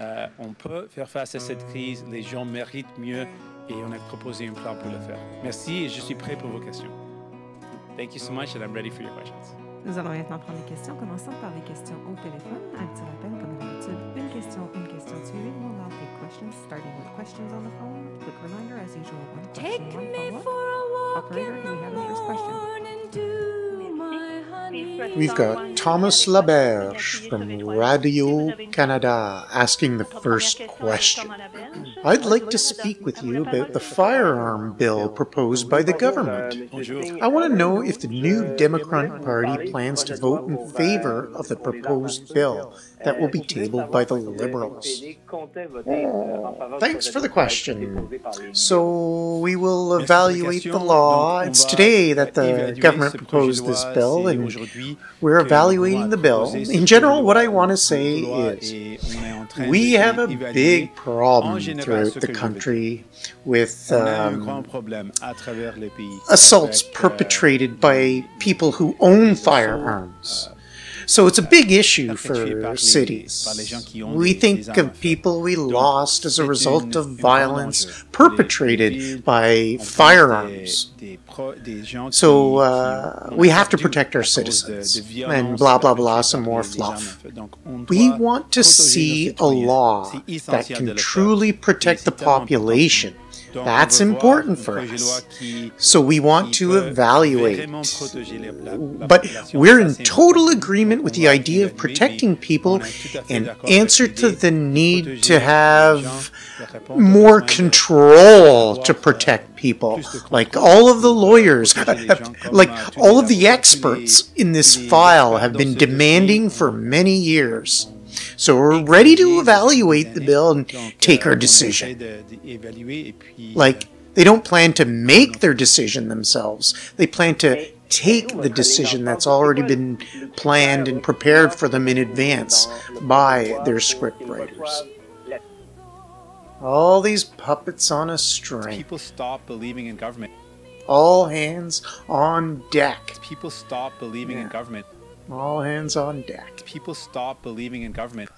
Euh, on peut faire face à cette crise. Les gens méritent mieux et on a proposé un plan pour le faire. Merci et je suis prêt pour vos questions. Thank you so much and I'm ready for your questions. Nous allons maintenant prendre les questions, commençant par les questions au téléphone. Un petit rappel, comme d'habitude, une question, une question suivie. We'll now take questions, starting with questions on the phone. Quick reminder, as usual, one question, Take one me follow-up. for a walk Operator, in we have the first question? We've got Thomas Laberge from Radio Canada asking the first question. I'd like to speak with you about the firearm bill proposed by the government. I want to know if the new Democratic Party plans to vote in favor of the proposed bill that will be tabled by the Liberals. Thanks for the question. So we will evaluate the law. It's today that the government proposed this bill, and we're evaluating the bill. In general, what I want to say is we have a big problem throughout the country with um, assaults perpetrated by people who own firearms. So it's a big issue for cities. We think of people we lost as a result of violence perpetrated by firearms. So uh, we have to protect our citizens, and blah blah blah, some more fluff. We want to see a law that can truly protect the population. That's important for us. So we want to evaluate. But we're in total agreement with the idea of protecting people and answer to the need to have more control to protect people. Like all of the lawyers, like all of the experts in this file have been demanding for many years. So we're ready to evaluate the bill and take euh, our decision. Euh, like, they don't plan to make their euh, decision themselves. They plan to take the decision that's already been planned and prepared for them in advance by their script writers. All these puppets on a string. People stop believing in government. All hands on deck. People stop believing in government. All hands on deck. People stop believing in government.